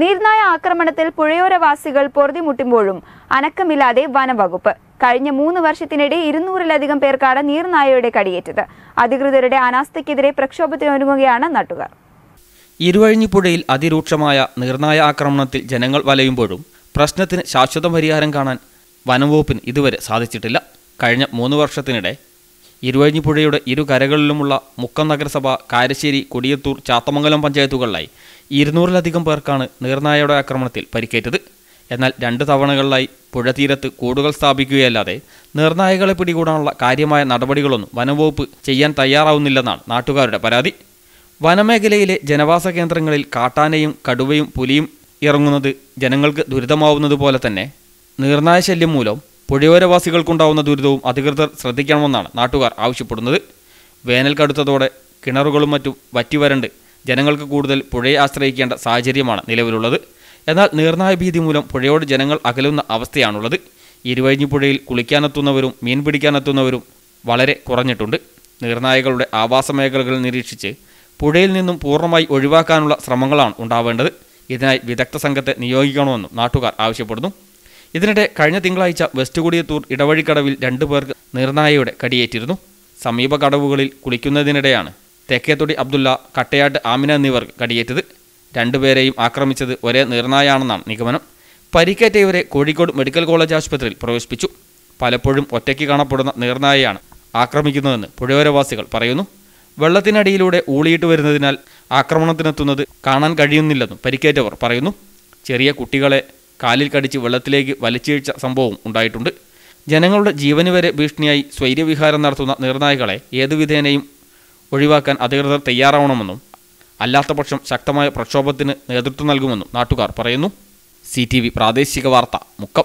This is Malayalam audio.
നീർനായ ആക്രമണത്തിൽ പുഴയോരവാസികൾ പൊറുതിമുട്ടുമ്പോഴും അനക്കമില്ലാതെ വനംവകുപ്പ്. കഴിഞ്ഞ മൂന്ന് വർഷത്തിനിടെ ഇരുന്നൂറിലധികം പേർക്കാണ് നീർനായയുടെ കടിയേറ്റത്. അധികൃതരുടെ അനാസ്ഥയ്ക്കെതിരെ പ്രക്ഷോഭത്തിനൊരുങ്ങുകയാണ് നാട്ടുകാർ. ഇരുവഴിഞ്ഞിപ്പുഴയിൽ അതിരൂക്ഷമായ നീർനായ ആക്രമണത്തിൽ ജനങ്ങൾ വലയുമ്പോഴും പ്രശ്നത്തിന് ശാശ്വത പരിഹാരം കാണാൻ വനംവകുപ്പിന് ഇതുവരെ സാധിച്ചിട്ടില്ല. കഴിഞ്ഞ മൂന്ന് വർഷത്തിനിടെ ഇരുവഴിഞ്ഞിപ്പുഴയുടെ ഇരു കരകളിലുമുള്ള മുക്കം നഗരസഭ കാരശ്ശേരി കൊടിയത്തൂർ ചാത്തമംഗലം പഞ്ചായത്തുകളിലായി ഇരുന്നൂറിലധികം പേർക്കാണ് നീർനായയുടെ ആക്രമണത്തിൽ പരിക്കേറ്റത്. എന്നാൽ രണ്ട് തവണകളിലായി പുഴതീരത്ത് കൂടുകൾ സ്ഥാപിക്കുകയല്ലാതെ നീർനായകളെ പിടികൂടാനുള്ള കാര്യമായ നടപടികളൊന്നും വനംവകുപ്പ് ചെയ്യാൻ തയ്യാറാവുന്നില്ലെന്നാണ് നാട്ടുകാരുടെ പരാതി. വനമേഖലയിലെ ജനവാസ കേന്ദ്രങ്ങളിൽ കാട്ടാനയും കടുവയും പുലിയും ഇറങ്ങുന്നത് ജനങ്ങൾക്ക് ദുരിതമാവുന്നതുപോലെ തന്നെ നീർനായ ശല്യം മൂലം പുഴയോരവാസികൾക്കുണ്ടാവുന്ന ദുരിതവും അധികൃതർ ശ്രദ്ധിക്കണമെന്നാണ് നാട്ടുകാർ ആവശ്യപ്പെടുന്നത്. വേനൽ കടുത്തതോടെ കിണറുകളും മറ്റും വറ്റിവരണ്ട് ജനങ്ങൾക്ക് കൂടുതൽ പുഴയെ ആശ്രയിക്കേണ്ട സാഹചര്യമാണ് നിലവിലുള്ളത്. എന്നാൽ നീർനായ ഭീതി മൂലം പുഴയോട് ജനങ്ങൾ അകലുന്ന അവസ്ഥയാണുള്ളത്. ഇരുവഴിഞ്ഞിപ്പുഴയിൽ കുളിക്കാനെത്തുന്നവരും മീൻ പിടിക്കാനെത്തുന്നവരും വളരെ കുറഞ്ഞിട്ടുണ്ട്. നീർനായകളുടെ ആവാസ മേഖലകൾ നിരീക്ഷിച്ച് പുഴയിൽ നിന്നും പൂർണമായി ഒഴിവാക്കാനുള്ള ശ്രമങ്ങളാണ് ഉണ്ടാവേണ്ടത്. ഇതിനായി വിദഗ്ധ സംഘത്തെ നിയോഗിക്കണമെന്നും നാട്ടുകാർ ആവശ്യപ്പെടുന്നു. ഇതിനിടെ കഴിഞ്ഞ തിങ്കളാഴ്ച വെസ്റ്റ് കൊടിയത്തൂർ ഇടവഴിക്കടവിൽ രണ്ടു പേർക്ക് നീർനായയുടെ കടിയേറ്റിരുന്നു. സമീപ കടവുകളിൽ കുളിക്കുന്നതിനിടെയാണ് തെക്കേത്തൊടി അബ്ദുള്ള കട്ടയാട്ട് ആമിന എന്നിവർ കടിയേറ്റത്. രണ്ടുപേരെയും ആക്രമിച്ചത് ഒരേ നിർണായാണെന്നാണ് നിഗമനം. പരിക്കേറ്റ ഇവരെ കോഴിക്കോട് മെഡിക്കൽ കോളേജ് ആശുപത്രിയിൽ പ്രവേശിപ്പിച്ചു. പലപ്പോഴും ഒറ്റയ്ക്ക് കാണപ്പെടുന്ന നീർനായയാണ് ആക്രമിക്കുന്നതെന്ന് പുഴയോരവാസികൾ പറയുന്നു. വെള്ളത്തിനടിയിലൂടെ ഊളിയിട്ട് വരുന്നതിനാൽ ആക്രമണത്തിനെത്തുന്നത് കാണാൻ കഴിയുന്നില്ലെന്നും പരിക്കേറ്റവർ പറയുന്നു. ചെറിയ കുട്ടികളെ കാലിൽ കടിച്ച് വെള്ളത്തിലേക്ക് വലിച്ചീഴ്ച സംഭവവും ഉണ്ടായിട്ടുണ്ട്. ജനങ്ങളുടെ ജീവന് വരെ ഭീഷണിയായി സ്വൈര്യവിഹാരം നടത്തുന്ന നീർനായകളെ ഏതു വിധേനയും ഒഴിവാക്കാൻ അധികൃതർ തയ്യാറാവണമെന്നും അല്ലാത്തപക്ഷം ശക്തമായ പ്രക്ഷോഭത്തിന് നേതൃത്വം നൽകുമെന്നും നാട്ടുകാർ പറയുന്നു. സി പ്രാദേശിക വാർത്ത മുക്കം.